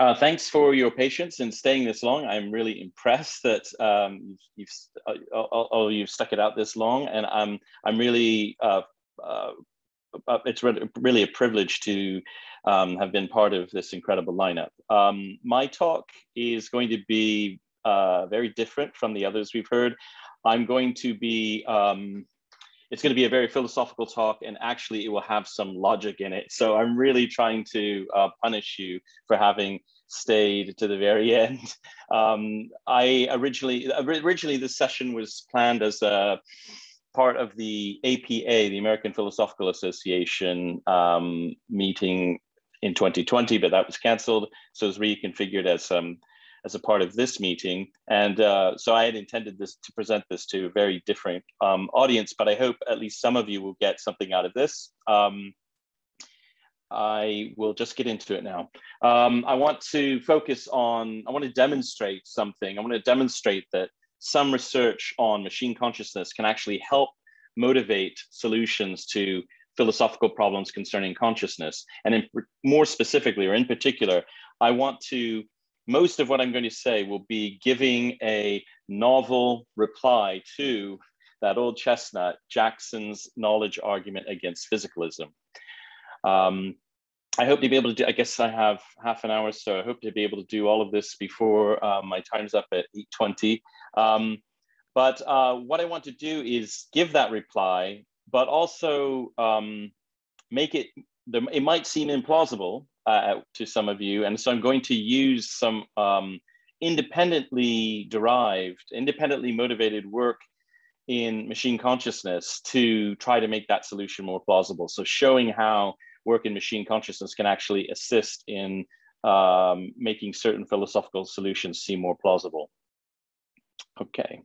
Uh, thanks for your patience and staying this long. I'm really impressed that um, you've, you've uh, oh, oh, you've stuck it out this long, and I'm I'm really uh, uh, uh it's really a privilege to um, have been part of this incredible lineup. Um, my talk is going to be uh, very different from the others we've heard. I'm going to be um, it's going to be a very philosophical talk and actually it will have some logic in it so i'm really trying to uh, punish you for having stayed to the very end um, i originally originally this session was planned as a part of the apa the american philosophical association um, meeting in 2020 but that was canceled so it was reconfigured as um, as a part of this meeting. And uh, so I had intended this to present this to a very different um, audience, but I hope at least some of you will get something out of this. Um, I will just get into it now. Um, I want to focus on, I want to demonstrate something. I want to demonstrate that some research on machine consciousness can actually help motivate solutions to philosophical problems concerning consciousness. And in, more specifically, or in particular, I want to most of what I'm going to say will be giving a novel reply to that old chestnut, Jackson's knowledge argument against physicalism. Um, I hope to be able to do, I guess I have half an hour, so I hope to be able to do all of this before uh, my time's up at 8.20. Um, but uh, what I want to do is give that reply, but also um, make it, it might seem implausible, uh, to some of you. And so I'm going to use some um, independently derived, independently motivated work in machine consciousness to try to make that solution more plausible. So showing how work in machine consciousness can actually assist in um, making certain philosophical solutions seem more plausible. Okay.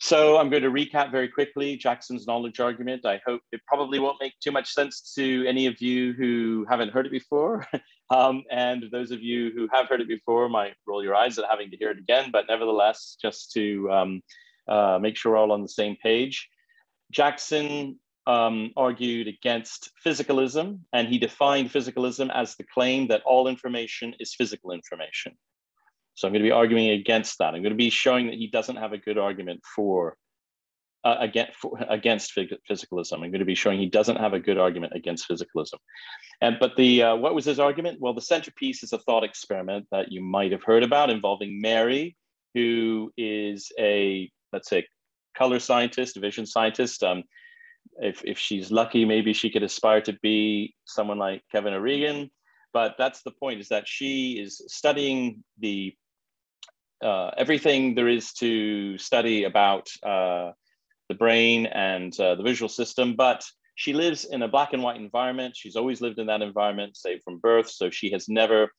So I'm going to recap very quickly Jackson's knowledge argument. I hope it probably won't make too much sense to any of you who haven't heard it before. um, and those of you who have heard it before might roll your eyes at having to hear it again, but nevertheless, just to um, uh, make sure we're all on the same page. Jackson um, argued against physicalism, and he defined physicalism as the claim that all information is physical information. So I'm going to be arguing against that. I'm going to be showing that he doesn't have a good argument for, uh, against, for, against physicalism. I'm going to be showing he doesn't have a good argument against physicalism. And but the uh, what was his argument? Well, the centerpiece is a thought experiment that you might have heard about involving Mary, who is a let's say color scientist, vision scientist. Um, if if she's lucky, maybe she could aspire to be someone like Kevin O'Regan but that's the point is that she is studying the uh, everything there is to study about uh, the brain and uh, the visual system, but she lives in a black and white environment. She's always lived in that environment, say from birth. So she has never,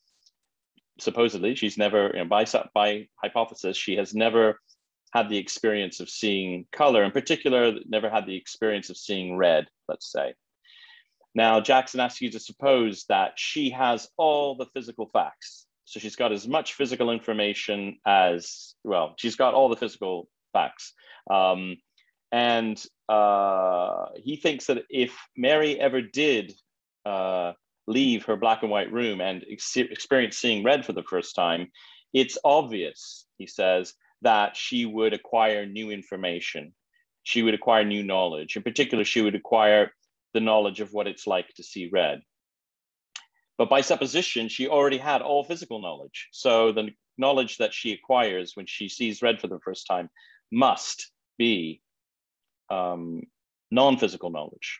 supposedly, she's never, you know, by, by hypothesis, she has never had the experience of seeing color. In particular, never had the experience of seeing red, let's say. Now, Jackson asks you to suppose that she has all the physical facts so she's got as much physical information as, well, she's got all the physical facts. Um, and uh, he thinks that if Mary ever did uh, leave her black and white room and ex- experience seeing red for the first time, it's obvious, he says, that she would acquire new information. She would acquire new knowledge. In particular, she would acquire the knowledge of what it's like to see red. But by supposition, she already had all physical knowledge. So the knowledge that she acquires when she sees red for the first time must be um, non physical knowledge.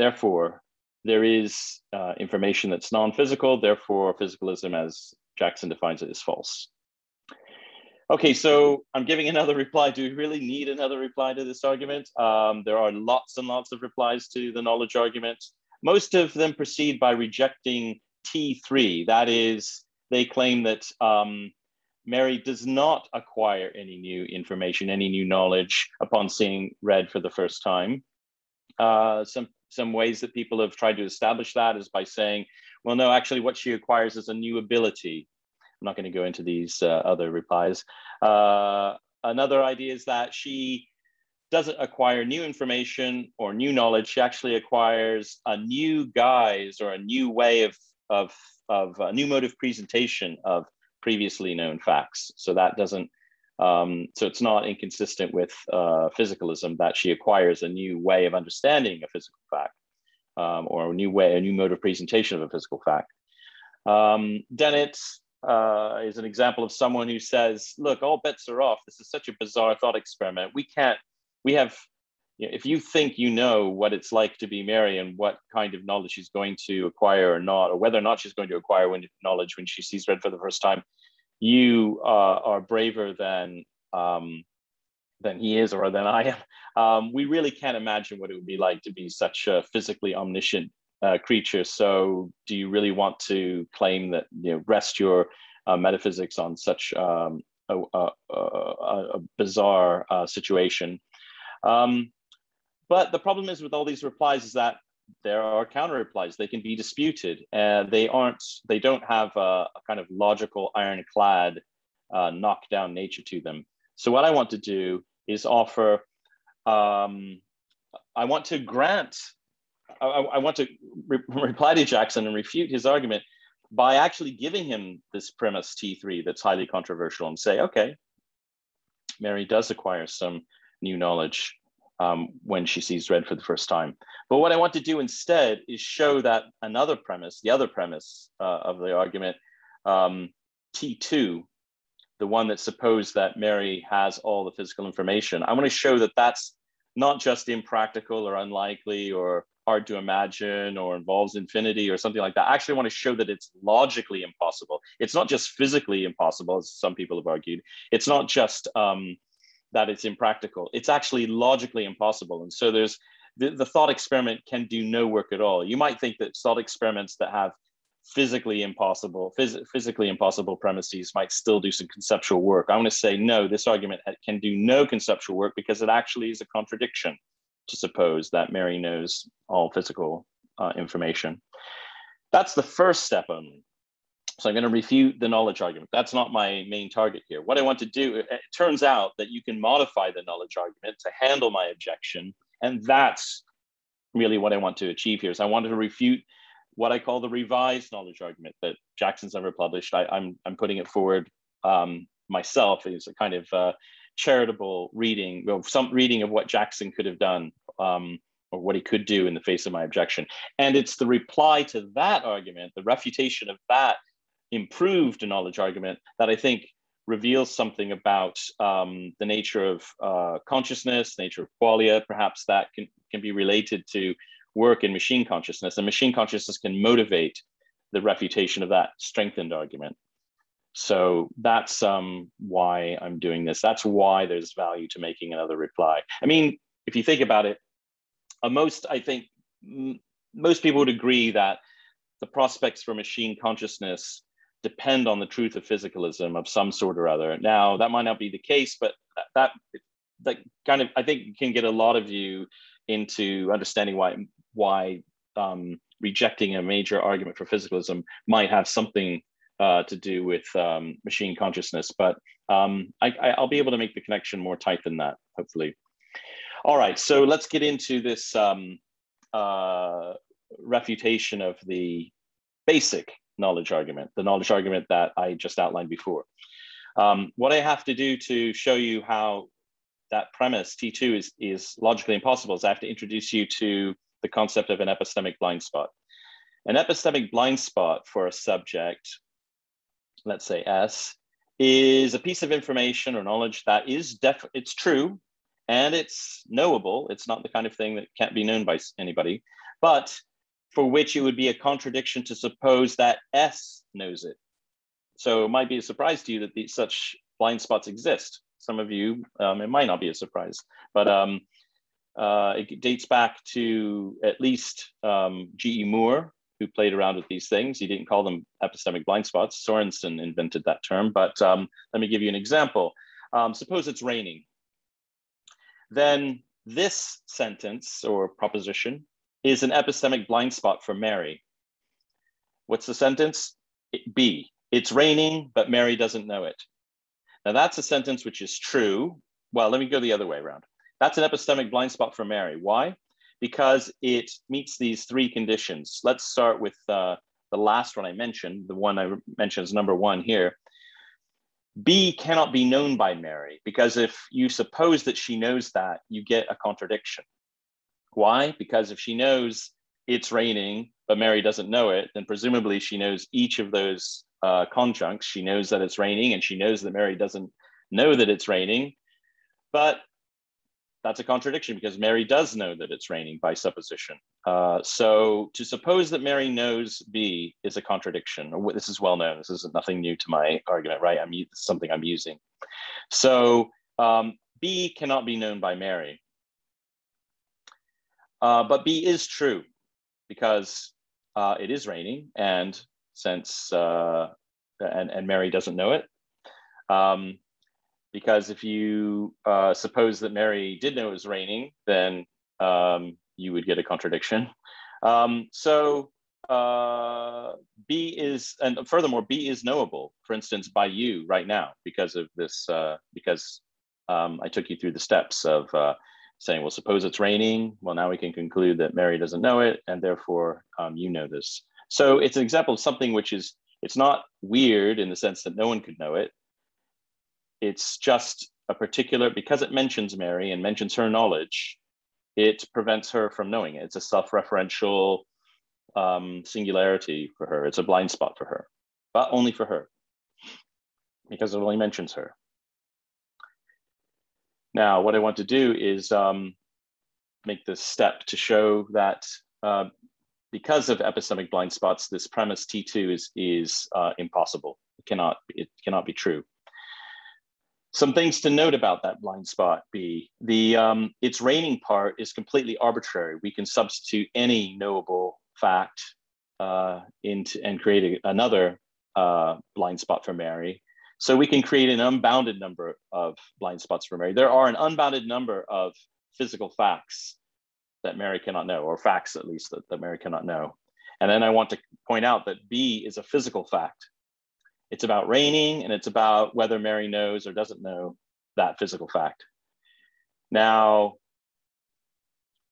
Therefore, there is uh, information that's non physical. Therefore, physicalism, as Jackson defines it, is false. Okay, so I'm giving another reply. Do we really need another reply to this argument? Um, there are lots and lots of replies to the knowledge argument. Most of them proceed by rejecting T3. That is, they claim that um, Mary does not acquire any new information, any new knowledge upon seeing red for the first time. Uh, some, some ways that people have tried to establish that is by saying, well, no, actually, what she acquires is a new ability. I'm not going to go into these uh, other replies. Uh, another idea is that she doesn't acquire new information or new knowledge. She actually acquires a new guise or a new way of of, of a new mode of presentation of previously known facts. So that doesn't, um, so it's not inconsistent with uh, physicalism that she acquires a new way of understanding a physical fact um, or a new way, a new mode of presentation of a physical fact. Um, Dennett uh, is an example of someone who says, look, all bets are off. This is such a bizarre thought experiment. We can't, we have, you know, if you think you know what it's like to be Mary and what kind of knowledge she's going to acquire or not, or whether or not she's going to acquire when, knowledge when she sees red for the first time, you uh, are braver than um, than he is or than I am. Um, we really can't imagine what it would be like to be such a physically omniscient uh, creature. So, do you really want to claim that you know rest your uh, metaphysics on such um, a, a, a, a, bizarre uh, situation? Um, but the problem is with all these replies is that there are counter replies. They can be disputed, and they aren't. They don't have a, kind of logical, ironclad, uh, knockdown nature to them. So, what I want to do is offer. Um, I want to grant I, I want to re reply to Jackson and refute his argument by actually giving him this premise T3 that's highly controversial and say, okay, Mary does acquire some new knowledge um, when she sees red for the first time. But what I want to do instead is show that another premise, the other premise uh, of the argument, um, T2, the one that supposed that Mary has all the physical information, I want to show that that's not just impractical or unlikely or hard to imagine or involves infinity or something like that. I actually want to show that it's logically impossible. It's not just physically impossible, as some people have argued. It's not just um, that it's impractical. It's actually logically impossible. And so there's the, the thought experiment can do no work at all. You might think that thought experiments that have physically impossible, phys- physically impossible premises might still do some conceptual work. I want to say no, this argument can do no conceptual work because it actually is a contradiction to suppose that Mary knows all physical uh, information. That's the first step only. So I'm going to refute the knowledge argument. That's not my main target here. What I want to do, it, turns out that you can modify the knowledge argument to handle my objection. And that's really what I want to achieve here. Is I wanted to refute what I call the revised knowledge argument that Jackson's never published. I, am I'm, I'm putting it forward um, myself as a kind of uh, charitable reading, well, some reading of what Jackson could have done um, or what he could do in the face of my objection. And it's the reply to that argument, the refutation of that improved knowledge argument that I think reveals something about um, the nature of uh, consciousness, nature of qualia, perhaps that can, can be related to work in machine consciousness. And machine consciousness can motivate the refutation of that strengthened argument. So that's um, why I'm doing this. That's why there's value to making another reply. I mean, if you think about it, uh, most, I think, most people would agree that the prospects for machine consciousness depend on the truth of physicalism of some sort or other. Now, that might not be the case, but that, that kind of, I think, can get a lot of you into understanding why, why um, rejecting a major argument for physicalism might have something uh, to do with um, machine consciousness, but um, I, will be able to make the connection more tight than that, hopefully. All right, so let's get into this um, uh, refutation of the basic knowledge argument, the knowledge argument that I just outlined before. Um, what I have to do to show you how that premise T2 is, is logically impossible is I have to introduce you to the concept of an epistemic blind spot. An epistemic blind spot for a subject let's say S, is a piece of information or knowledge that is def it's true and it's knowable. It's not the kind of thing that can't be known by anybody, but for which it would be a contradiction to suppose that S knows it. So it might be a surprise to you that these, such blind spots exist. Some of you, um, it might not be a surprise, but um, uh, it dates back to at least um, G.E. Moore, who played around with these things. He didn't call them epistemic blind spots. Sorensen invented that term, but um, let me give you an example. Um, suppose it's raining. Then this sentence or proposition is an epistemic blind spot for Mary. What's the sentence? B. It's raining, but Mary doesn't know it. Now that's a sentence which is true. Well, let me go the other way around. That's an epistemic blind spot for Mary. Why? Because it meets these three conditions. Let's start with uh, the last one I mentioned, the one I mentioned is number one here, B cannot be known by Mary because if you suppose that she knows that, you get a contradiction. Why? Because if she knows it's raining, but Mary doesn't know it, then presumably she knows each of those uh, conjuncts. She knows that it's raining and she knows that Mary doesn't know that it's raining. But that's a contradiction because Mary does know that it's raining by supposition. Uh, so to suppose that Mary knows B is a contradiction. This is well known. This is nothing new to my argument, right? I'm something I'm using. So um, B cannot be known by Mary. Uh, but B is true because uh, it is raining, and since uh, and and Mary doesn't know it. Um, because if you uh, suppose that Mary did know it was raining, then um, you would get a contradiction. Um, so uh, B is, and furthermore, B is knowable, for instance, by you right now because of this, uh, because um, I took you through the steps of uh, saying, well, suppose it's raining. Well, now we can conclude that Mary doesn't know it, and therefore um, you know this. So it's an example of something which is, it's not weird in the sense that no one could know it, it's just a particular, because it mentions Mary and mentions her knowledge, it prevents her from knowing it. It's a self-referential um, singularity for her. It's a blind spot for her, but only for her, because it only mentions her. Now, what I want to do is um, make this step to show that uh, because of epistemic blind spots, this premise T2 is, is uh, impossible. It cannot, it cannot be true. Some things to note about that blind spot B. The um, its raining part is completely arbitrary. We can substitute any knowable fact uh, into and create a, another uh, blind spot for Mary. So we can create an unbounded number of blind spots for Mary. There are an unbounded number of physical facts that Mary cannot know, or facts at least that, that Mary cannot know. And then I want to point out that B is a physical fact. It's about raining and it's about whether Mary knows or doesn't know that physical fact. Now,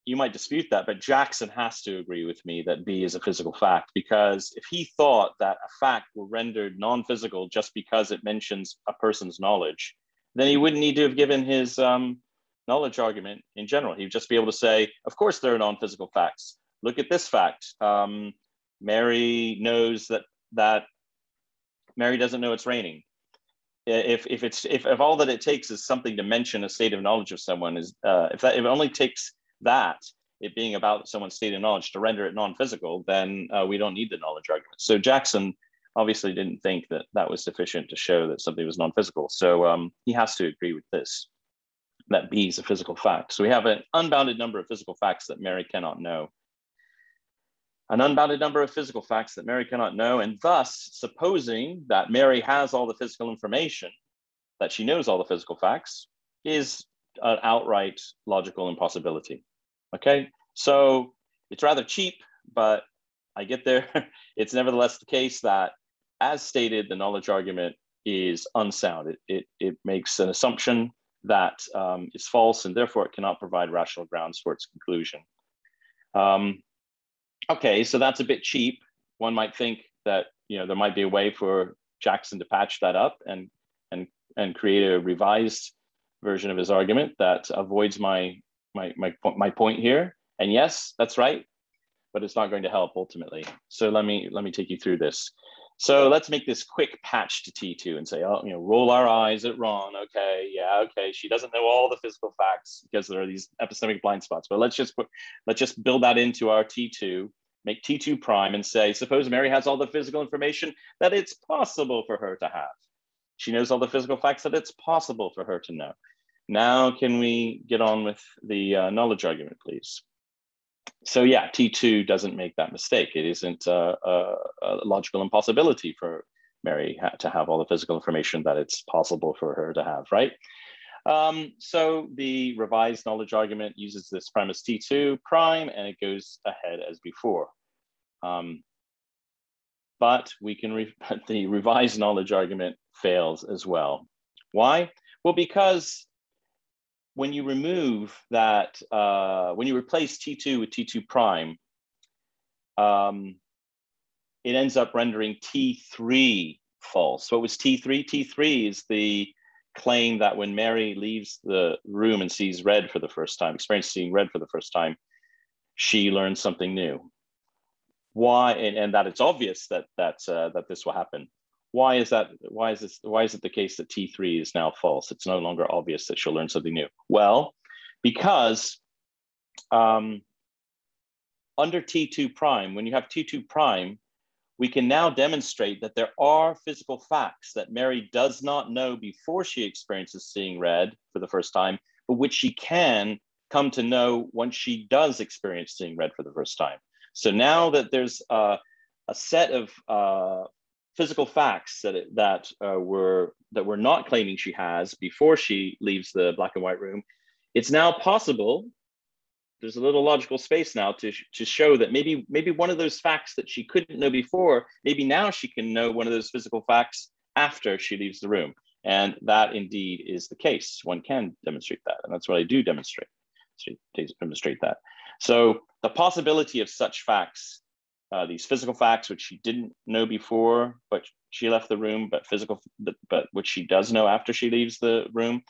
you might dispute that, but Jackson has to agree with me that B is a physical fact because if he thought that a fact were rendered non physical just because it mentions a person's knowledge, then he wouldn't need to have given his um, knowledge argument in general. He'd just be able to say, of course, there are non physical facts. Look at this fact. Um, Mary knows that, that Mary doesn't know it's raining. If, if it's if, if all that it takes is something to mention a state of knowledge of someone is uh, if that if it only takes that it being about someone's state of knowledge to render it non-physical, then uh, we don't need the knowledge argument. So Jackson obviously didn't think that that was sufficient to show that something was non-physical. So um, he has to agree with this, that B is a physical fact. So we have an unbounded number of physical facts that Mary cannot know an unbounded number of physical facts that Mary cannot know, and thus supposing that Mary has all the physical information, that she knows all the physical facts, is an outright logical impossibility. Okay, so it's rather cheap, but I get there. it's nevertheless the case that, as stated, the knowledge argument is unsound. It, it, it makes an assumption that um, is false, and therefore it cannot provide rational grounds for its conclusion. Um, okay, so that's a bit cheap. One might think that you know there might be a way for Jackson to patch that up and and and create a revised version of his argument that avoids my my my my point here. And yes, that's right, but it's not going to help ultimately. So let me let me take you through this. So let's make this quick patch to T2 and say, oh, you know, roll our eyes at Ron. Okay, yeah, okay. She doesn't know all the physical facts because there are these epistemic blind spots. But let's just put, let's just build that into our T2, make T2 prime and say, suppose Mary has all the physical information that it's possible for her to have. She knows all the physical facts that it's possible for her to know. Now, can we get on with the uh, knowledge argument, please? So yeah, T2 doesn't make that mistake. It isn't a, a, a logical impossibility for Mary ha to have all the physical information that it's possible for her to have, right? Um, so the revised knowledge argument uses this premise T2 prime and it goes ahead as before. Um, but we can, re the revised knowledge argument fails as well. Why? Well, because when you remove that, uh, when you replace T2 with T2 prime, um, it ends up rendering T3 false. What was T3? T3 is the claim that when Mary leaves the room and sees red for the first time, experiences seeing red for the first time, she learns something new. Why? And, and that it's obvious that that uh, that this will happen. Why is that? Why is this? Why is it the case that T3 is now false? It's no longer obvious that she'll learn something new. Well, because um, under T2 prime, when you have T2 prime, we can now demonstrate that there are physical facts that Mary does not know before she experiences seeing red for the first time, but which she can come to know once she does experience seeing red for the first time. So now that there's a set of uh, physical facts that it, that uh, were that we're not claiming she has before she leaves the black and white room, it's now possible there's a little logical space now to, to show that maybe maybe one of those facts that she couldn't know before maybe now she can know one of those physical facts after she leaves the room. And that indeed is the case. One can demonstrate that. And that's what i do demonstrate. Demonstrate that. So the possibility of such facts uh, these physical facts which she didn't know before but she left the room but physical but, but which she does know after she leaves the room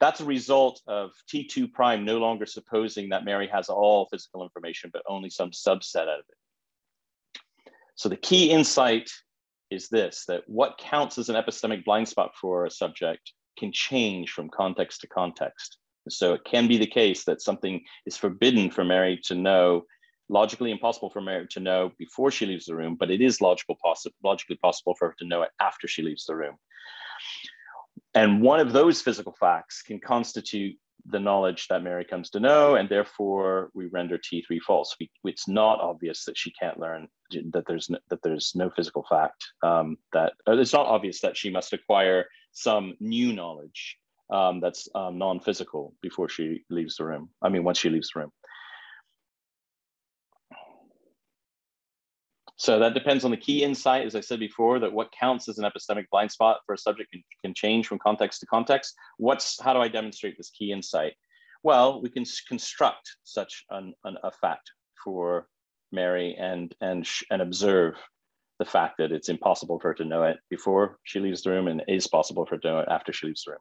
that's a result of T2 prime no longer supposing that Mary has all physical information, but only some subset of it. So the key insight is this, that what counts as an epistemic blind spot for a subject can change from context to context. So it can be the case that something is forbidden for Mary to know, logically impossible for Mary to know before she leaves the room, but it is logical logically possible for her to know it after she leaves the room. And one of those physical facts can constitute the knowledge that Mary comes to know, and therefore we render T3 false. We, it's not obvious that she can't learn that there's no, that there's no physical fact um, that it's not obvious that she must acquire some new knowledge um, that's um, non-physical before she leaves the room. I mean, once she leaves the room. So that depends on the key insight, as I said before, that what counts as an epistemic blind spot for a subject can, can change from context to context. What's, how do I demonstrate this key insight? Well, we can construct such an, an, a fact for Mary and, and, and observe the fact that it's impossible for her to know it before she leaves the room and is possible for her to know it after she leaves the room.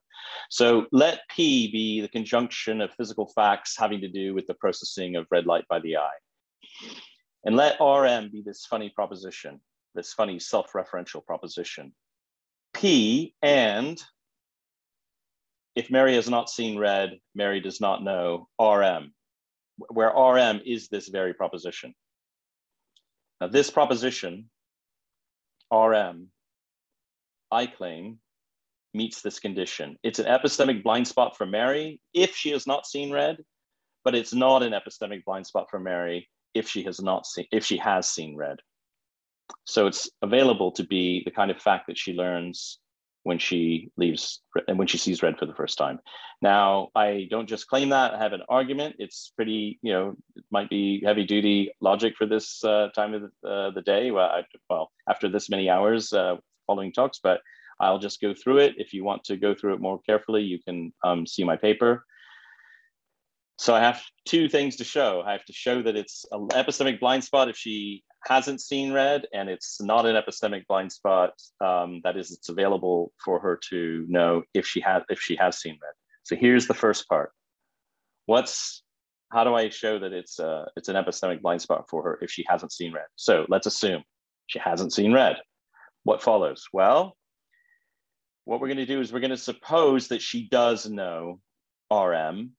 So let P be the conjunction of physical facts having to do with the processing of red light by the eye. And let RM be this funny proposition, this funny self-referential proposition. P and if Mary has not seen red, Mary does not know RM, where RM is this very proposition. Now this proposition, RM, I claim, meets this condition. It's an epistemic blind spot for Mary if she has not seen red, but it's not an epistemic blind spot for Mary if she has not seen if she has seen red. So it's available to be the kind of fact that she learns when she leaves and when she sees red for the first time. Now, I don't just claim that, I have an argument. It's pretty, you know, it might be heavy duty logic for this uh, time of the, uh, the day. Well, I, well, after this many hours uh, following talks, but I'll just go through it. If you want to go through it more carefully, you can um, see my paper. So I have two things to show. I have to show that it's an epistemic blind spot if she hasn't seen red, and it's not an epistemic blind spot. Um, that is, it's available for her to know if she has if she has seen red. So here's the first part. What's how do I show that it's uh, it's an epistemic blind spot for her if she hasn't seen red? So let's assume she hasn't seen red. What follows? Well, what we're going to do is we're going to suppose that she does know RM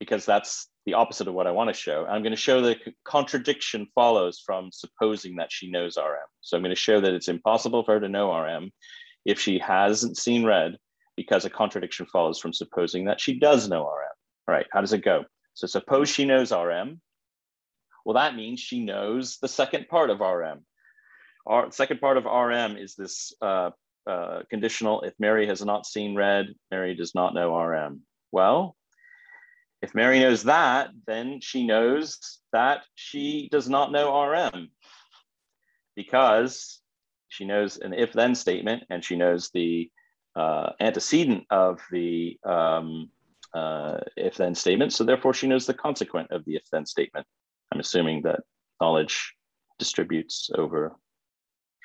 because that's the opposite of what I want to show. I'm going to show that contradiction follows from supposing that she knows RM. So I'm going to show that it's impossible for her to know RM if she hasn't seen red because a contradiction follows from supposing that she does know RM. All right, how does it go? So suppose she knows RM. Well, that means she knows the second part of RM. Our second part of RM is this uh, uh, conditional, if Mary has not seen red, Mary does not know RM. Well, if Mary knows that, then she knows that she does not know RM because she knows an if then statement and she knows the uh, antecedent of the um, uh, if then statement. So therefore, she knows the consequent of the if then statement. I'm assuming that knowledge distributes over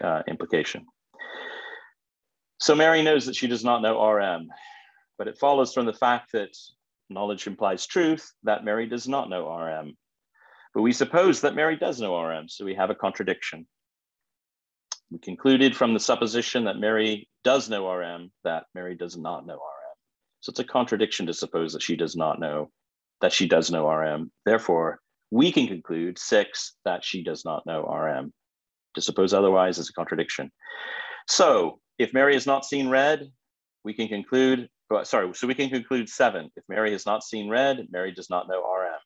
uh, implication. So Mary knows that she does not know RM, but it follows from the fact that knowledge implies truth that Mary does not know RM. But we suppose that Mary does know RM, so we have a contradiction. We concluded from the supposition that Mary does know RM that Mary does not know RM. So it's a contradiction to suppose that she does not know that she does know RM. Therefore, we can conclude six that she does not know RM. To suppose otherwise is a contradiction. So if Mary has not seen red, we can conclude, sorry, so we can conclude seven. If Mary has not seen red, Mary does not know RM.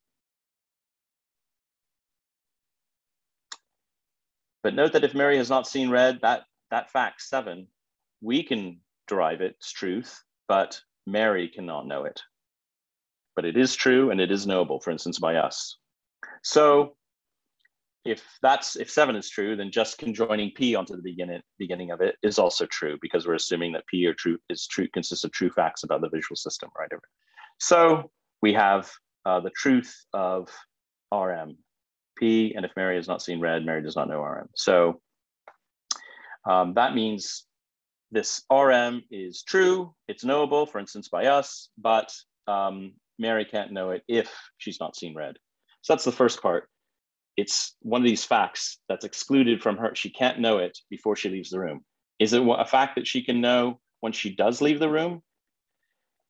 But note that if Mary has not seen red, that, that fact seven, we can derive its truth, but Mary cannot know it. But it is true and it is knowable, for instance, by us. So if that's if seven is true, then just conjoining p onto the beginning beginning of it is also true because we're assuming that p or true is true consists of true facts about the visual system, right? So we have uh, the truth of RM, p, and if Mary has not seen red, Mary does not know RM. So um, that means this RM is true, it's knowable, for instance, by us, but um, Mary can't know it if she's not seen red. So that's the first part. It's one of these facts that's excluded from her. She can't know it before she leaves the room. Is it a fact that she can know when she does leave the room?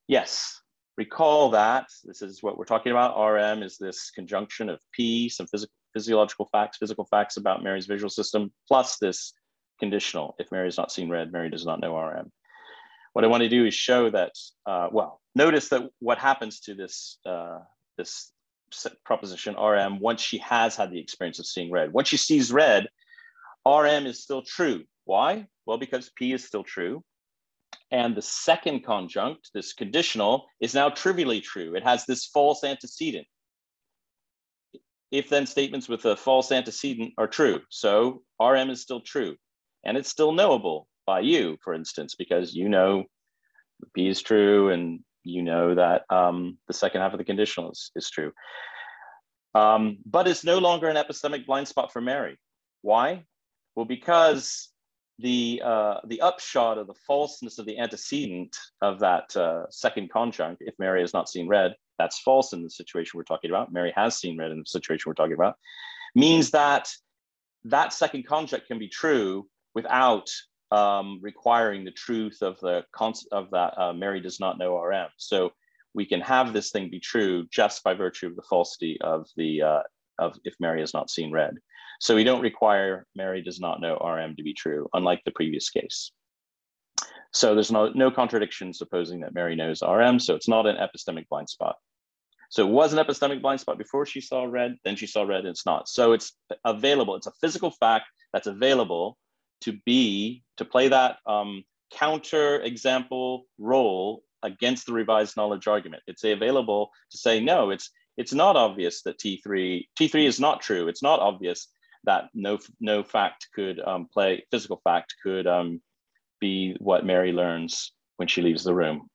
Yes. Recall that this is what we're talking about. RM is this conjunction of P, some physical, physiological facts, physical facts about Mary's visual system, plus this conditional. If Mary has not seen red, Mary does not know RM. What I want to do is show that, uh, well, notice that what happens to this, uh, this proposition RM once she has had the experience of seeing red. Once she sees red, RM is still true. Why? Well, because P is still true. And the second conjunct, this conditional, is now trivially true. It has this false antecedent. If then statements with a false antecedent are true. So RM is still true. And it's still knowable by you, for instance, because you know P is true and you know that um, the second half of the conditional is, is true. Um, but it's no longer an epistemic blind spot for Mary. Why? Well, because the, uh, the upshot of the falseness of the antecedent of that uh, second conjunct, if Mary has not seen red, that's false in the situation we're talking about. Mary has seen red in the situation we're talking about, means that that second conjunct can be true without um, requiring the truth of the concept of that uh, Mary does not know RM. So we can have this thing be true just by virtue of the falsity of the uh, of if Mary has not seen red. So we don't require Mary does not know RM to be true, unlike the previous case. So there's no, no contradiction supposing that Mary knows RM, so it's not an epistemic blind spot. So it was an epistemic blind spot before she saw red, then she saw red, and it's not. So it's available, it's a physical fact that's available to be to play that um, counter example role against the revised knowledge argument. It's available to say no. It's it's not obvious that T3 T3 is not true. It's not obvious that no no fact could um, play physical fact could um, be what Mary learns when she leaves the room.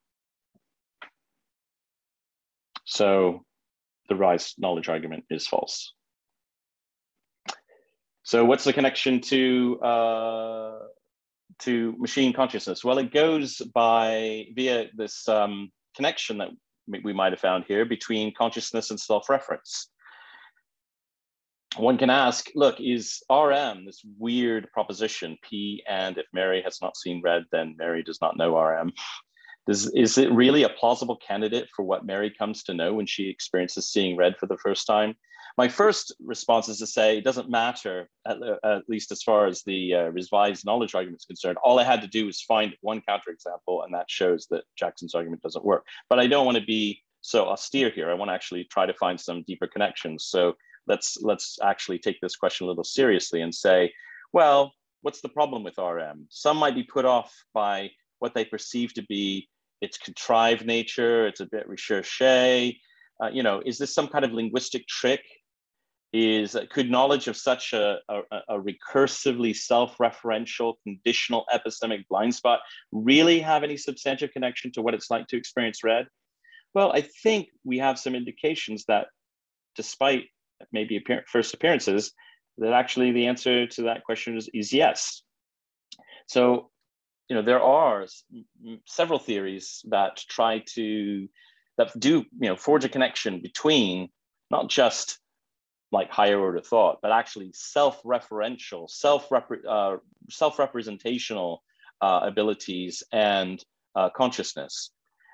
So the rise knowledge argument is false. So what's the connection to uh, to machine consciousness? Well, it goes by via this um, connection that we might have found here between consciousness and self-reference. One can ask, look, is RM this weird proposition, P and if Mary has not seen red, then Mary does not know RM. Is it really a plausible candidate for what Mary comes to know when she experiences seeing red for the first time? my first response is to say it doesn't matter, at, at least as far as the uh, revised knowledge argument is concerned. All I had to do was find one counterexample, and that shows that Jackson's argument doesn't work. But I don't want to be so austere here. I want to actually try to find some deeper connections. So let's let's actually take this question a little seriously and say, well, what's the problem with RM? Some might be put off by what they perceive to be its contrived nature. It's a bit recherche. Uh, you know, is this some kind of linguistic trick? is could knowledge of such a, a, a recursively self-referential conditional epistemic blind spot really have any substantive connection to what it's like to experience red? Well, I think we have some indications that despite maybe appear, first appearances, that actually the answer to that question is, is yes. So, you know, there are several theories that try to that do you know forge a connection between not just like higher order thought, but actually self-referential, self uh, self-representational uh, abilities and uh, consciousness.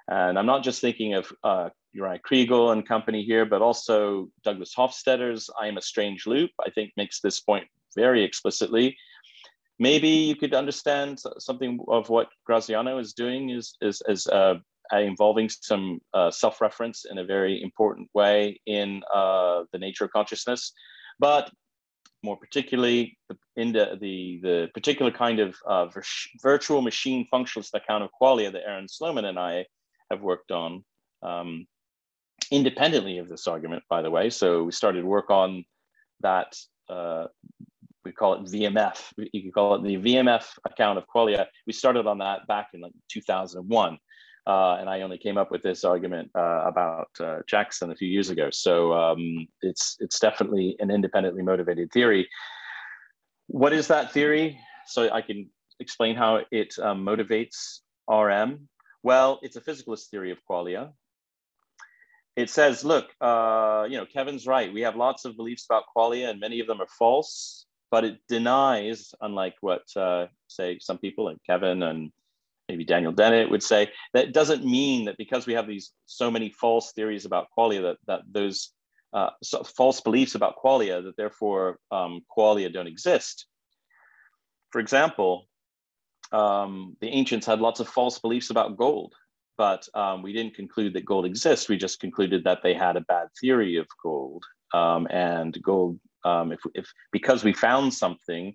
And I'm not just thinking of uh, Uriah Kriegel and company here, but also Douglas Hofstadter's I Am a Strange Loop, I think makes this point very explicitly. Maybe you could understand something of what Graziano is doing is, is, is uh, involving some uh, self-reference in a very important way in uh, the nature of consciousness, but more particularly in the, the, the particular kind of uh, virtual machine functionalist account of qualia that Aaron Sloman and I have worked on um, independently of this argument, by the way. So we started work on that. Uh, we call it VMF. You could call it the VMF account of qualia. We started on that back in like 2001. Uh, and I only came up with this argument uh, about uh, Jackson a few years ago. So um, it's it's definitely an independently motivated theory. What is that theory? So I can explain how it um, motivates RM. Well, it's a physicalist theory of qualia. It says, look, uh, you know, Kevin's right. We have lots of beliefs about qualia, and many of them are false. But it denies, unlike what uh, say some people like Kevin and maybe Daniel Dennett would say, that doesn't mean that because we have these so many false theories about qualia that, that those uh, so false beliefs about qualia that therefore um, qualia don't exist. For example, um, the ancients had lots of false beliefs about gold, but um, we didn't conclude that gold exists. We just concluded that they had a bad theory of gold. Um, and gold, um, if, if because we found something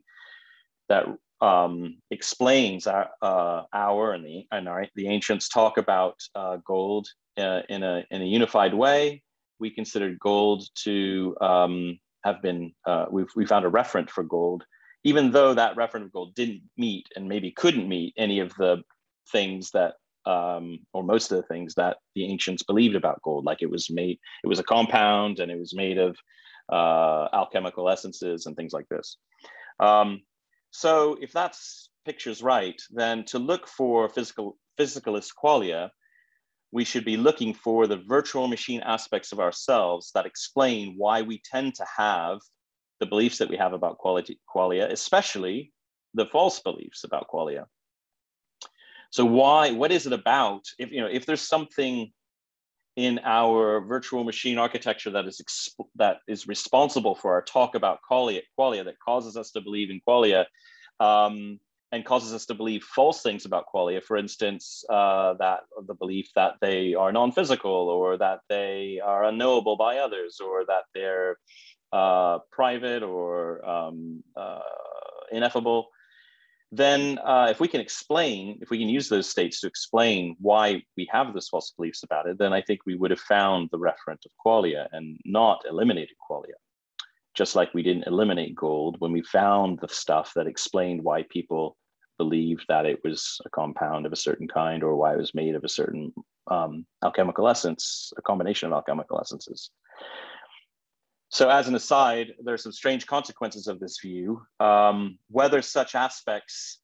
that um, explains our, uh, our and the and our, the ancients talk about uh, gold uh, in a in a unified way. We considered gold to um, have been uh, we've we found a referent for gold, even though that referent of gold didn't meet and maybe couldn't meet any of the things that um, or most of the things that the ancients believed about gold. Like it was made, it was a compound and it was made of uh, alchemical essences and things like this. Um, so if that's pictures right, then to look for physical physicalist qualia, we should be looking for the virtual machine aspects of ourselves that explain why we tend to have the beliefs that we have about quality, qualia, especially the false beliefs about qualia. So why, what is it about, if, you know, if there's something in our virtual machine architecture that is that is responsible for our talk about qualia, qualia that causes us to believe in qualia um, and causes us to believe false things about qualia. For instance, uh, that the belief that they are non-physical or that they are unknowable by others or that they're uh, private or um, uh, ineffable then uh, if we can explain, if we can use those states to explain why we have those false beliefs about it, then I think we would have found the referent of qualia and not eliminated qualia. Just like we didn't eliminate gold when we found the stuff that explained why people believed that it was a compound of a certain kind or why it was made of a certain um, alchemical essence, a combination of alchemical essences. So, as an aside, there are some strange consequences of this view. Um, whether such aspects,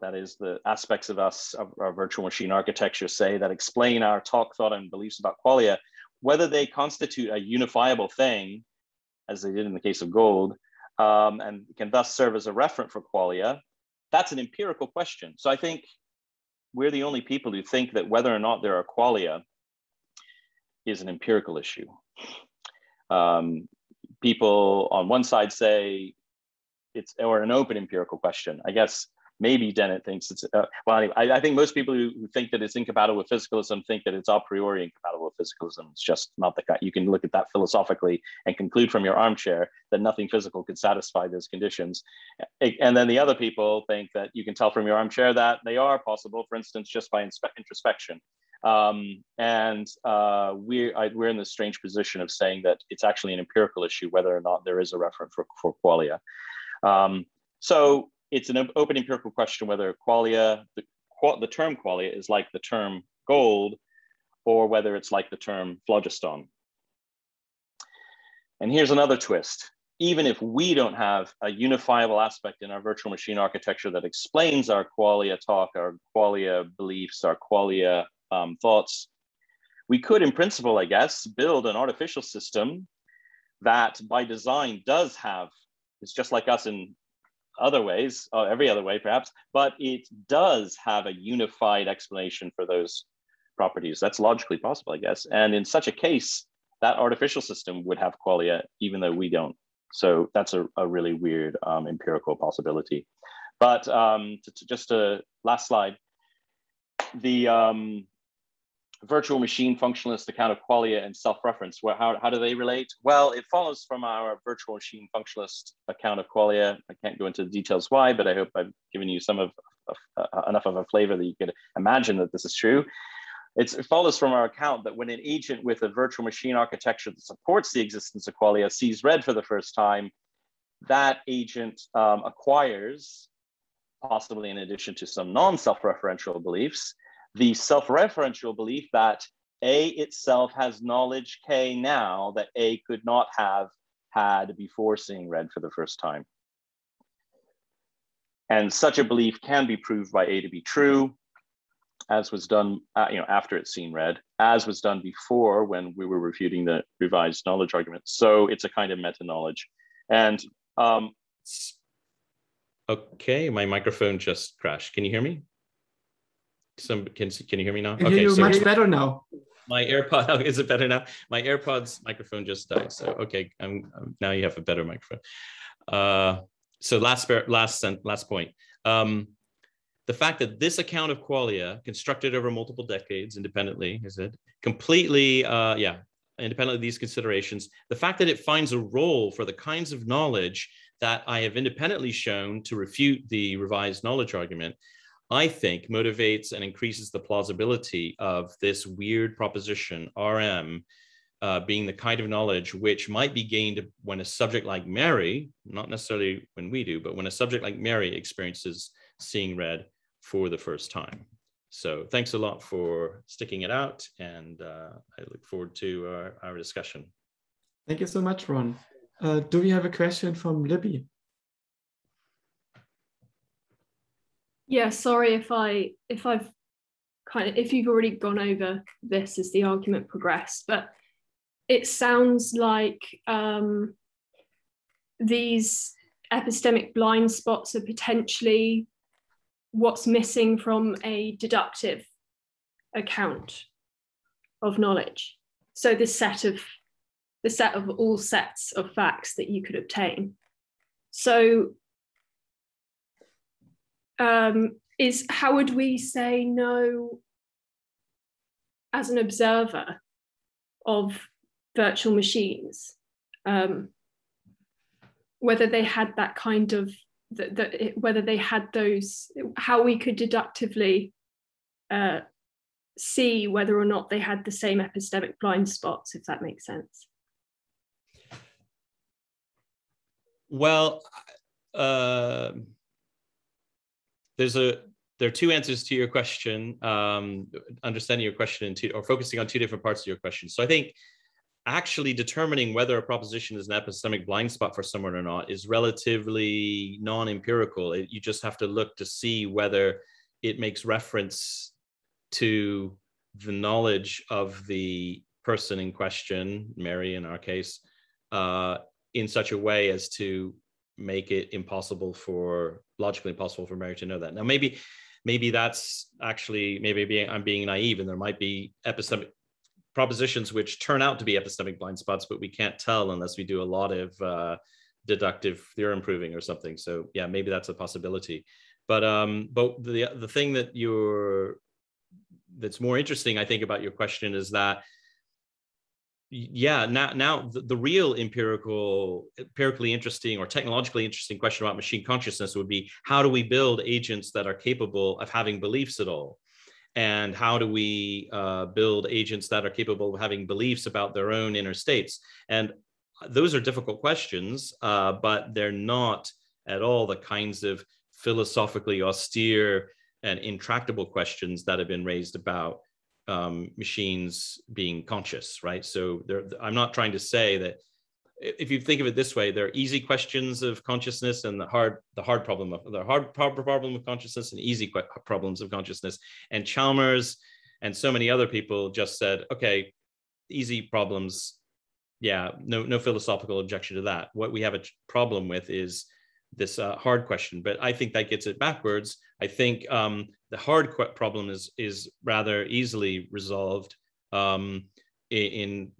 that is, the aspects of us, of our virtual machine architecture, say that explain our talk, thought, and beliefs about qualia, whether they constitute a unifiable thing, as they did in the case of gold, um, and can thus serve as a referent for qualia, that's an empirical question. So, I think we're the only people who think that whether or not there are qualia is an empirical issue. Um, people on one side say it's or an open empirical question. I guess maybe Dennett thinks it's uh, well. Anyway, I, I, think most people who, think that it's incompatible with physicalism think that it's a priori incompatible with physicalism. It's just not the kind. You can look at that philosophically and conclude from your armchair that nothing physical could satisfy those conditions. And then the other people think that you can tell from your armchair that they are possible. For instance, just by introspection. Um, and uh, we're, I, we're in this strange position of saying that it's actually an empirical issue whether or not there is a reference for, for qualia. Um, so it's an open empirical question whether qualia, the, the term qualia is like the term gold or whether it's like the term phlogiston. And here's another twist. even if we don't have a unifiable aspect in our virtual machine architecture that explains our qualia talk, our qualia beliefs, our qualia um, thoughts, we could, in principle, I guess, build an artificial system that by design does have, it's just like us in other ways, or every other way perhaps, but it does have a unified explanation for those properties. That's logically possible, I guess. And in such a case, that artificial system would have qualia, even though we don't. So that's a, a really weird um, empirical possibility. But um, to, to just a last slide, the um, virtual machine functionalist account of qualia and self-reference, how, how do they relate? Well, it follows from our virtual machine functionalist account of qualia. I can't go into the details why, but I hope I've given you some of, of uh, enough of a flavor that you could imagine that this is true. It's, it follows from our account that when an agent with a virtual machine architecture that supports the existence of qualia sees red for the first time, that agent um, acquires, possibly in addition to some non-self-referential beliefs, the self-referential belief that A itself has knowledge K now that A could not have had before seeing red for the first time. And such a belief can be proved by A to be true, as was done uh, you know, after it's seen red, as was done before when we were refuting the revised knowledge argument. So it's a kind of meta-knowledge. And um, okay, my microphone just crashed. Can you hear me? Some can can you hear me now? Okay, you so much better now. My AirPod is it better now? My AirPods microphone just died. So okay, I'm, I'm now you have a better microphone. Uh, so last last last point. Um, the fact that this account of qualia constructed over multiple decades independently is it completely uh, yeah independently of these considerations the fact that it finds a role for the kinds of knowledge that i have independently shown to refute the revised knowledge argument i think motivates and increases the plausibility of this weird proposition rm uh, being the kind of knowledge which might be gained when a subject like mary not necessarily when we do but when a subject like mary experiences seeing red for the first time. So thanks a lot for sticking it out, and uh, I look forward to our, our, discussion. Thank you so much, Ron. Uh, do we have a question from Libby? Yeah, sorry if I if I've kind of if you've already gone over this as the argument progressed, but it sounds like um, these epistemic blind spots are potentially what's missing from a deductive account of knowledge. So the set of the set of all sets of facts that you could obtain. So um, is how would we say no as an observer of virtual machines, um, whether they had that kind of whether they had those, how we could deductively uh, see whether or not they had the same epistemic blind spots, if that makes sense. Well, uh, there's a there are two answers to your question. Um, understanding your question two, or focusing on two different parts of your question. So I think actually determining whether a proposition is an epistemic blind spot for someone or not is relatively non-empirical. you just have to look to see whether it makes reference to the knowledge of the person in question, Mary in our case, uh, in such a way as to make it impossible for logically impossible for Mary to know that. Now, maybe maybe that's actually maybe being, I'm being naive, and there might be epistemic propositions which turn out to be epistemic blind spots, but we can't tell unless we do a lot of uh, deductive theorem proving or something. So yeah, maybe that's a possibility. But um, but the the thing that you're that's more interesting, I think, about your question is that yeah now now the, the, real empirical empirically interesting or technologically interesting question about machine consciousness would be how do we build agents that are capable of having beliefs at all? And how do we uh, build agents that are capable of having beliefs about their own inner states? And those are difficult questions uh, but they're not at all the kinds of philosophically austere and intractable questions that have been raised about um, machines being conscious right so there i'm not trying to say that if you think of it this way, there are easy questions of consciousness and the hard, the hard problem of the hard problem of consciousness and easy problems of consciousness. And Chalmers and so many other people just said, okay, easy problems, yeah, no, no philosophical objection to that. What we have a problem with is this uh, hard question, but I think that gets it backwards. I think um, the hard problem is is rather easily resolved um, in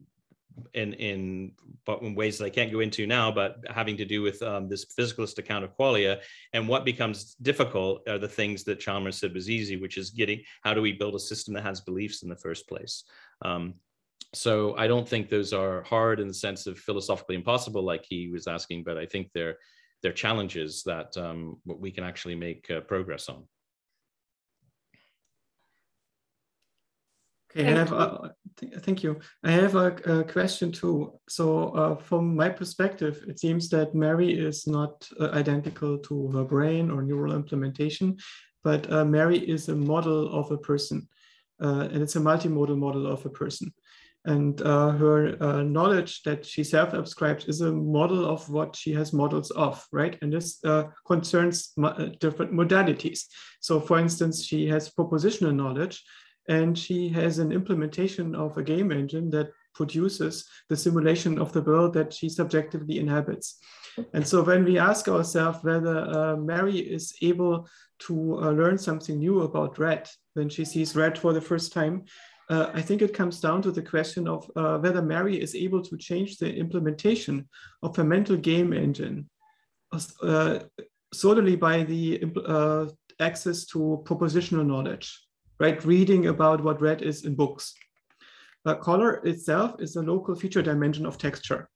in in but in ways that I can't go into now, but having to do with um, this physicalist account of qualia. And what becomes difficult are the things that Chalmers said was easy, which is getting how do we build a system that has beliefs in the first place. Um, so I don't think those are hard in the sense of philosophically impossible, like he was asking, but I think they're they're challenges that um, we can actually make uh, progress on. Okay, I have. A, thank you. I have a, a question too. So, uh, from my perspective, it seems that Mary is not uh, identical to her brain or neural implementation, but uh, Mary is a model of a person, uh, and it's a multimodal model of a person. And uh, her uh, knowledge that she self-ascribes is a model of what she has models of, right? And this concerns different modalities. So, for instance, she has propositional knowledge and she has an implementation of a game engine that produces the simulation of the world that she subjectively inhabits. And so when we ask ourselves whether uh, Mary is able to uh, learn something new about red when she sees red for the first time, uh, I think it comes down to the question of uh, whether Mary is able to change the implementation of a mental game engine uh, solely by the uh, access to propositional knowledge right? Reading about what red is in books. Color itself is a local feature dimension of texture.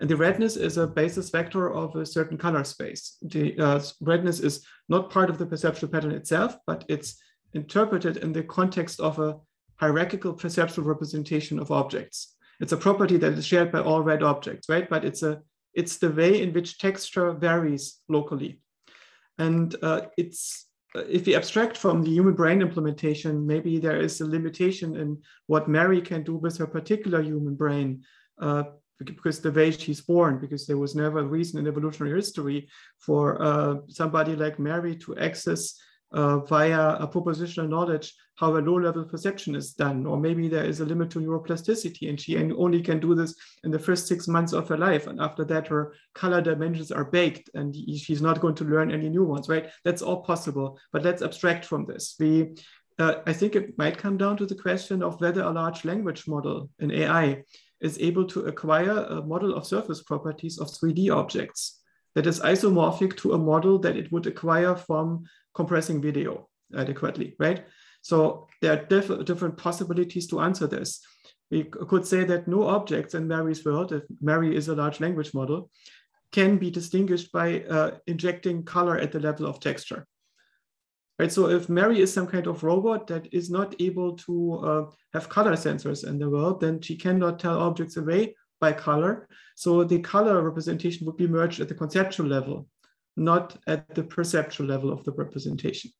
And the redness is a basis vector of a certain color space. The uh, redness is not part of the perceptual pattern itself, but it's interpreted in the context of a hierarchical perceptual representation of objects. It's a property that is shared by all red objects, right? But it's a it's the way in which texture varies locally. And uh, it's if we abstract from the human brain implementation, maybe there is a limitation in what Mary can do with her particular human brain, uh, because the way she's born, because there was never a reason in evolutionary history for uh, somebody like Mary to access uh, via a propositional knowledge how a low level perception is done. Or maybe there is a limit to neuroplasticity and she only can do this in the first six months of her life. And after that, her color dimensions are baked and she's not going to learn any new ones, right? That's all possible. But let's abstract from this. We, uh, I think it might come down to the question of whether a large language model in AI is able to acquire a model of surface properties of 3D objects that is isomorphic to a model that it would acquire from compressing video adequately, right? So there are diff different possibilities to answer this. We could say that no objects in Mary's world, if Mary is a large language model, can be distinguished by uh, injecting color at the level of texture. Right, so if Mary is some kind of robot that is not able to uh, have color sensors in the world, then she cannot tell objects away by color. So the color representation would be merged at the conceptual level, not at the perceptual level of the representation.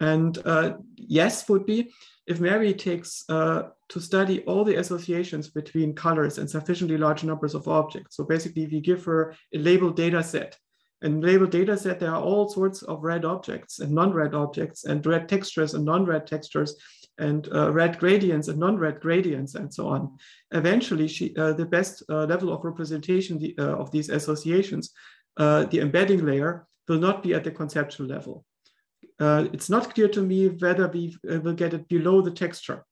And uh, yes would be if Mary takes uh, to study all the associations between colors and sufficiently large numbers of objects. So basically, we give her a labeled data set. And labeled data set, there are all sorts of red objects and non-red objects and red textures and non-red textures and uh, red gradients and non-red gradients and so on. Eventually, she, uh, the best uh, level of representation the, uh, of these associations, uh, the embedding layer, will not be at the conceptual level. Uh, it's not clear to me whether we will get it below the texture.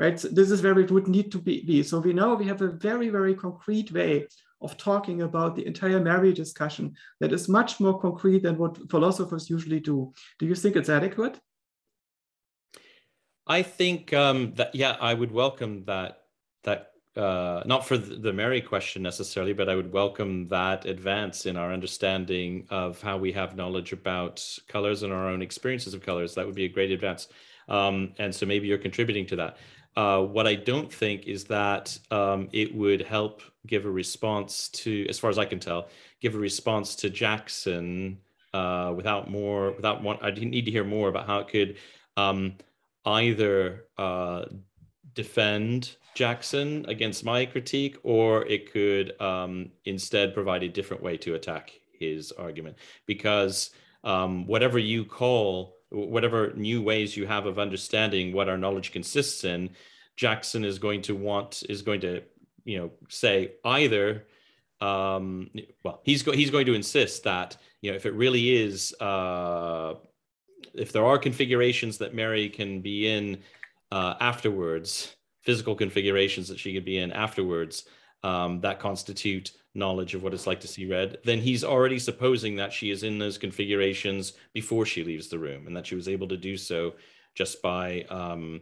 Right, so this is where it would need to be, be. So we now we have a very, very concrete way of talking about the entire Mary discussion that is much more concrete than what philosophers usually do. Do you think it's adequate? I think um, that yeah, I would welcome that that uh, not for the Mary question necessarily, but I would welcome that advance in our understanding of how we have knowledge about colors and our own experiences of colors. That would be a great advance. Um, and so maybe you're contributing to that. Uh, what I don't think is that um, it would help give a response to, as far as I can tell, give a response to Jackson uh, without more, without one. I need to hear more about how it could um, either uh, defend Jackson against my critique, or it could um, instead provide a different way to attack his argument. Because um, whatever you call, whatever new ways you have of understanding what our knowledge consists in, Jackson is going to want, is going to, you know, say either, um, well, he's, go- he's going to insist that, you know, if it really is, uh, if there are configurations that Mary can be in uh, afterwards, physical configurations that she could be in afterwards um, that constitute knowledge of what it's like to see red, then he's already supposing that she is in those configurations before she leaves the room, and that she was able to do so just by um,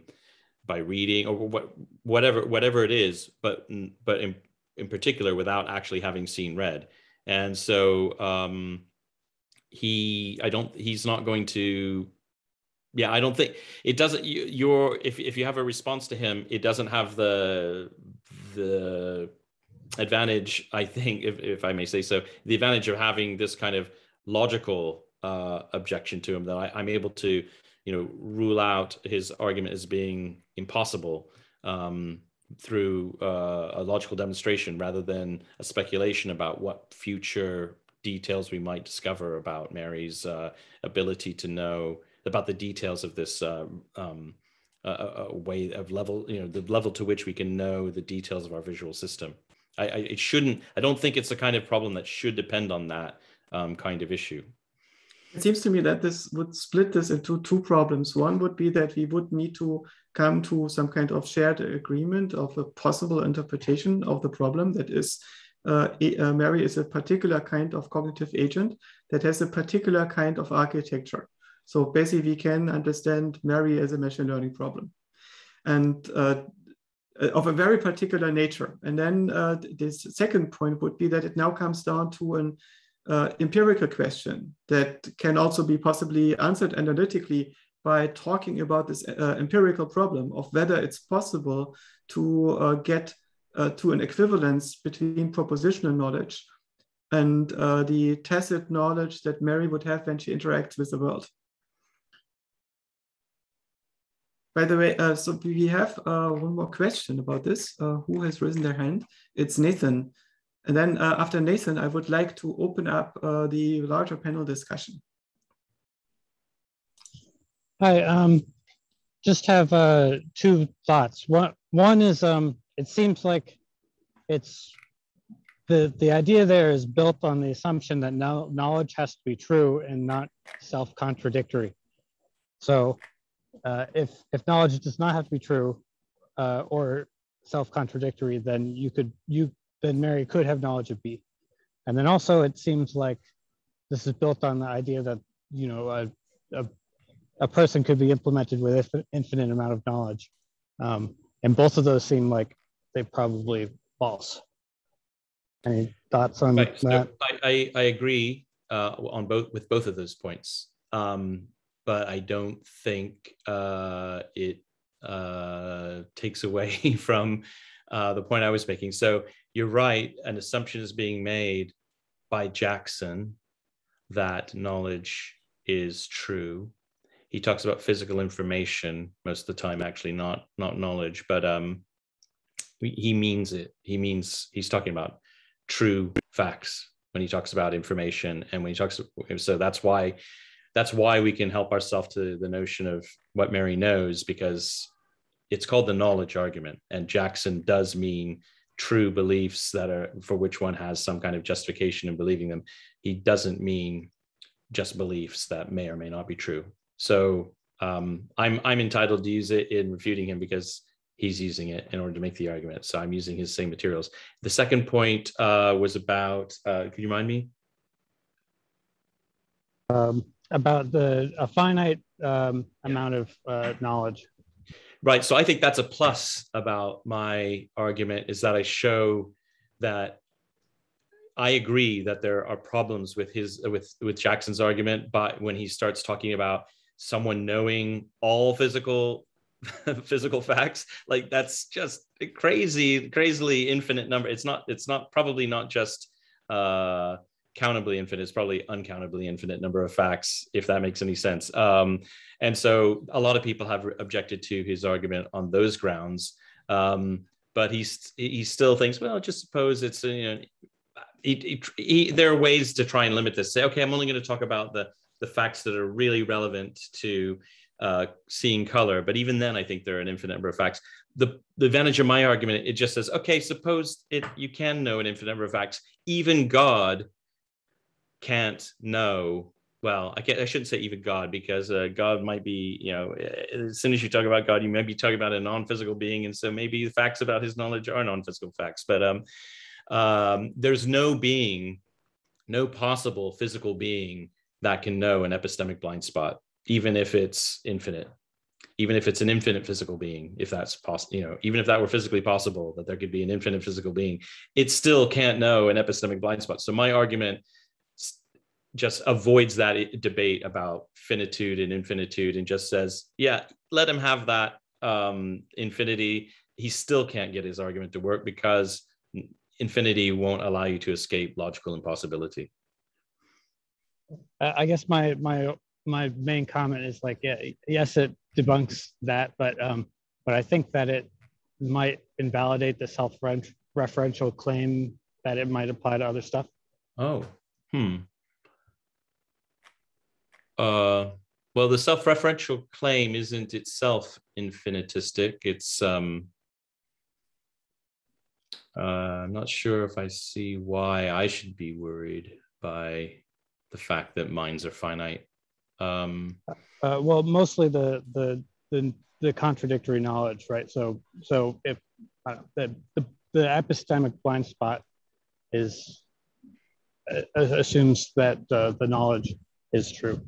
by reading or what whatever whatever it is, but but in in particular without actually having seen red. And so um, he, I don't, he's not going to yeah i don't think it doesn't you, you're if, if you have a response to him it doesn't have the the advantage i think if, if i may say so the advantage of having this kind of logical uh, objection to him that I, i'm able to you know rule out his argument as being impossible um, through uh, a logical demonstration rather than a speculation about what future details we might discover about mary's uh, ability to know about the details of this um, um, way of level, you know, the level to which we can know the details of our visual system. I, I it shouldn't. I don't think it's the kind of problem that should depend on that um, kind of issue. It seems to me that this would split this into two problems. One would be that we would need to come to some kind of shared agreement of a possible interpretation of the problem that is uh, uh, Mary is a particular kind of cognitive agent that has a particular kind of architecture. So basically, we can understand Mary as a machine learning problem, and uh, of a very particular nature. And then uh, this second point would be that it now comes down to an uh, empirical question that can also be possibly answered analytically by talking about this uh, empirical problem of whether it's possible to uh, get uh, to an equivalence between propositional knowledge and uh, the tacit knowledge that Mary would have when she interacts with the world. By the way, uh, so we have uh, one more question about this. Uh, who has risen their hand? It's Nathan. And then uh, after Nathan, I would like to open up the larger panel discussion. Hi, um, just have two thoughts. One, one is um, it seems like it's the, the idea there is built on the assumption that knowledge has to be true and not self-contradictory. So uh, if if knowledge does not have to be true uh, or self-contradictory, then you could you then Mary could have knowledge of B. And then also it seems like this is built on the idea that you know a, a, a person could be implemented with an infinite amount of knowledge. Um, and both of those seem like they probably false. Any thoughts on right. that? So I, I, I agree uh, on both with both of those points. Um, but I don't think uh, it uh, takes away from uh, the point I was making. So you're right, an assumption is being made by Jackson that knowledge is true. He talks about physical information most of the time, actually, not not knowledge, but um, he means it. He means he's talking about true facts when he talks about information, and when he talks. So that's why that's why we can help ourselves to the notion of what Mary knows because it's called the knowledge argument. And Jackson does mean true beliefs that are for which one has some kind of justification in believing them. He doesn't mean just beliefs that may or may not be true. So um, I'm I'm entitled to use it in refuting him because he's using it in order to make the argument. So I'm using his same materials. The second point uh, was about. Uh, could you remind me? Um, about the a finite um, amount of uh, knowledge. Right. So I think that's a plus about my argument is that I show that I agree that there are problems with his with with Jackson's argument, but when he starts talking about someone knowing all physical physical facts like that's just crazy crazily infinite number it's not it's not probably not just uh countably infinite it's probably uncountably infinite number of facts, if that makes any sense. Um, and so a lot of people have objected to his argument on those grounds. Um, but he, he still thinks, well, just suppose it's, you know, he, he, he, there are ways to try and limit this. Say, okay, I'm only going to talk about the, the facts that are really relevant to uh, seeing color. But even then, I think there are an infinite number of facts. The, the advantage of my argument, it just says, okay, suppose it you can know an infinite number of facts. Even God can't know well i can't i shouldn't say even god because uh, god might be you know eh, as soon as you talk about god you may be talking about a non-physical being and so maybe the facts about his knowledge are non-physical facts but um, um, there's no being no possible physical being that can know an epistemic blind spot even if it's infinite even if it's an infinite physical being if that's possible you know even if that were physically possible that there could be an infinite physical being it still can't know an epistemic blind spot so my argument just avoids that debate about finitude and infinitude and just says, yeah, let him have that um, infinity. He still can't get his argument to work because infinity won't allow you to escape logical impossibility. I guess my my my main comment is like, yeah, yes, it debunks that, but um, but I think that it might invalidate the self-referential claim that it might apply to other stuff. Oh, hmm. Uh, well, the self-referential claim isn't itself infinitistic. It's um, uh, I'm not sure if I see why I should be worried by the fact that minds are finite. Um, uh, well, mostly the, the the the contradictory knowledge, right? So so if uh, the, the the epistemic blind spot is uh, assumes that uh, the knowledge is true.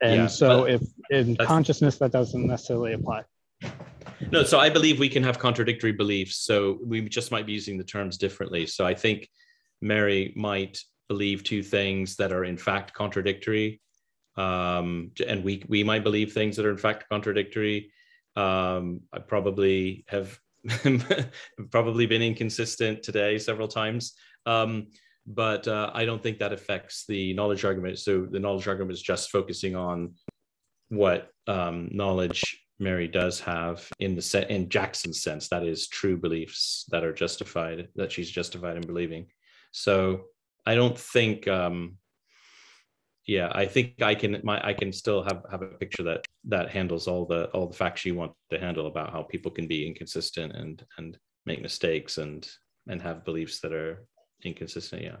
And yeah, so if in consciousness, that doesn't necessarily apply. No, so I believe we can have contradictory beliefs. So we just might be using the terms differently. So I think Mary might believe two things that are in fact contradictory. Um, and we, we might believe things that are in fact contradictory. Um, I probably have probably been inconsistent today several times. Um, but uh, I don't think that affects the knowledge argument. So the knowledge argument is just focusing on what um, knowledge Mary does have in the set in Jackson's sense, that is true beliefs that are justified, that she's justified in believing. So I don't think, um, yeah, I think I can my I can still have have a picture that that handles all the all the facts you want to handle about how people can be inconsistent and and make mistakes and and have beliefs that are inconsistent. Yeah.